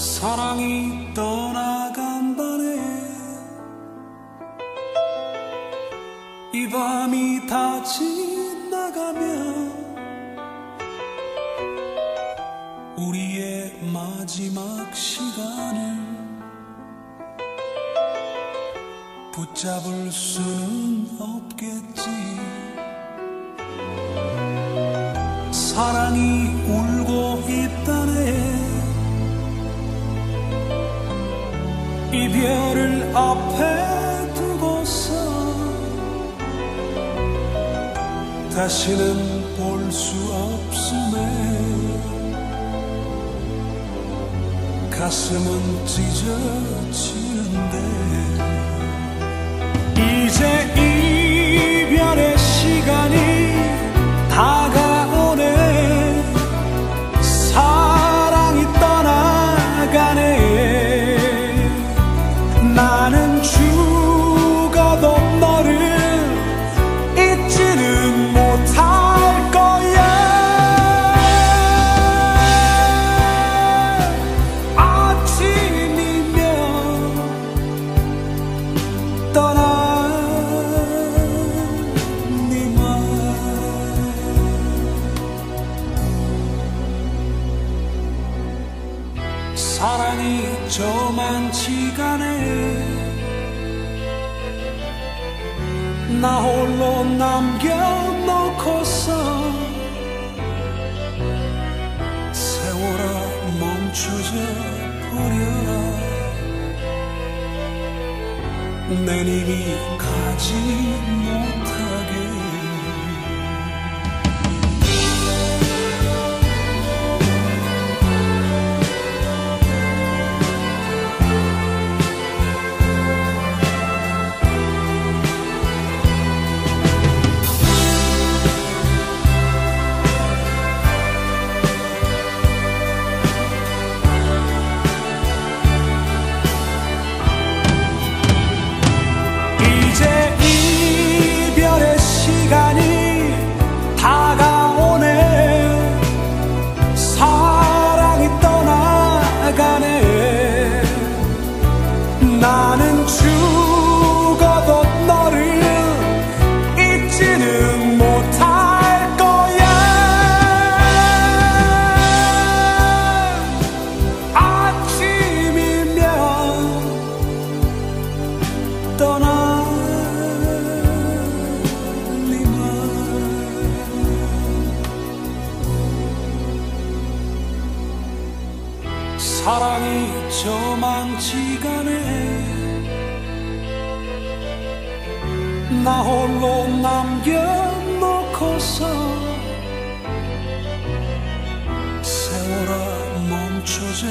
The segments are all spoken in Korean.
사랑이 떠나간다네 이 밤이 다 지나가면 우리의 마지막 시간을 붙잡을 수는 없겠지. 사랑이 울 이별을 앞에 두고서 다시는 볼 수 없음에 가슴은 찢어지는데 사랑이 저만치가 네. 나 홀로 남겨놓고서 세월아 멈춰져 버려라. 내 님이 가지 못하 사랑이 저만치가네. 나 홀로 남겨놓고서 세월아 멈춰져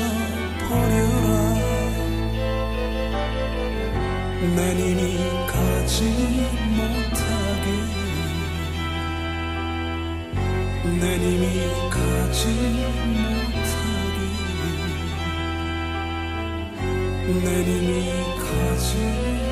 버려라. 내 님이 가지 못하게. 내 님이 가지 못하게 내림이 가지